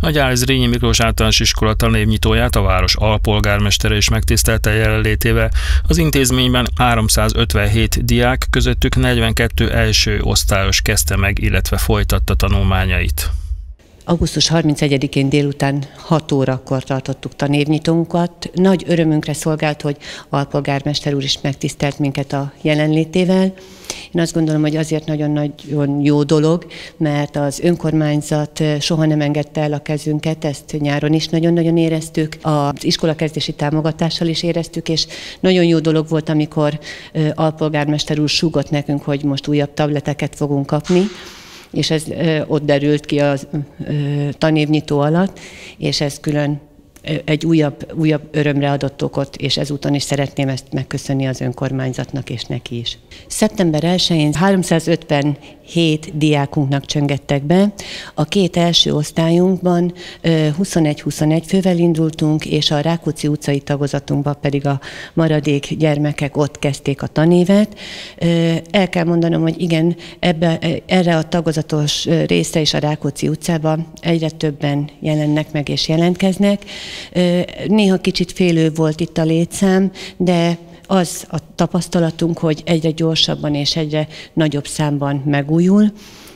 Nagy Álzrényi Miklós általános iskola tanévnyitóját a város alpolgármestere is megtisztelte jelenlétével. Az intézményben 357 diák, közöttük 42 első osztályos kezdte meg, illetve folytatta tanulmányait. Augusztus 31-én délután 6 órakor tartottuk tanévnyitónkat. Nagy örömünkre szolgált, hogy alpolgármester úr is megtisztelt minket a jelenlétével. Én azt gondolom, hogy azért nagyon-nagyon jó dolog, mert az önkormányzat soha nem engedte el a kezünket, ezt nyáron is nagyon-nagyon éreztük, az iskolakezdési támogatással is éreztük, és nagyon jó dolog volt, amikor alpolgármester úr súgott nekünk, hogy most újabb tableteket fogunk kapni és ez ott derült ki a tanévnyitó alatt, és ez külön egy újabb, újabb örömre adott okot, és ezúton is szeretném ezt megköszönni az önkormányzatnak és neki is. Szeptember 1-én 357 diákunknak csöngettek be. A két első osztályunkban 21-21 fővel indultunk, és a Rákóczi utcai tagozatunkban pedig a maradék gyermekek ott kezdték a tanévet. El kell mondanom, hogy igen, ebbe, erre a tagozatos részre is a Rákóczi utcában egyre többen jelennek meg és jelentkeznek. Néha kicsit félő volt itt a létszám, de az a tapasztalatunk, hogy egyre gyorsabban és egyre nagyobb számban megújul,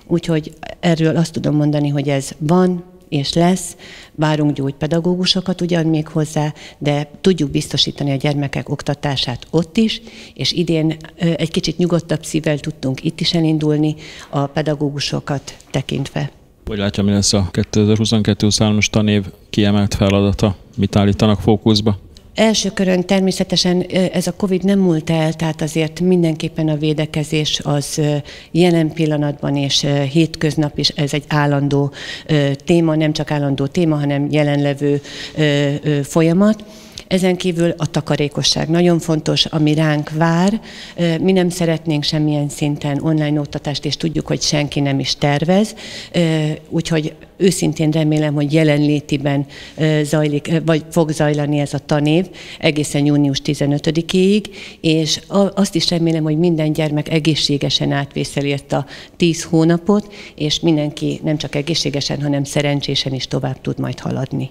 úgyhogy erről azt tudom mondani, hogy ez van, és lesz. Várunk gyógypedagógusokat ugyan még hozzá, de tudjuk biztosítani a gyermekek oktatását ott is, és idén egy kicsit nyugodtabb szívvel tudtunk itt is elindulni a pedagógusokat tekintve. Hogy látja, mi lesz a 2022-23-as tanév kiemelt feladata? Mit állítanak fókuszba? Első körön természetesen ez a Covid nem múlt el, tehát azért mindenképpen a védekezés az jelen pillanatban és hétköznap is ez egy állandó téma, nem csak állandó téma, hanem jelenlevő folyamat. Ezen kívül a takarékosság nagyon fontos, ami ránk vár. Mi nem szeretnénk semmilyen szinten online oktatást, és tudjuk, hogy senki nem is tervez. Úgyhogy őszintén remélem, hogy jelenlétiben zajlik, vagy fog zajlani ez a tanév egészen június 15-ig, és azt is remélem, hogy minden gyermek egészségesen átvészeli ezt a 10 hónapot, és mindenki nem csak egészségesen, hanem szerencsésen is tovább tud majd haladni.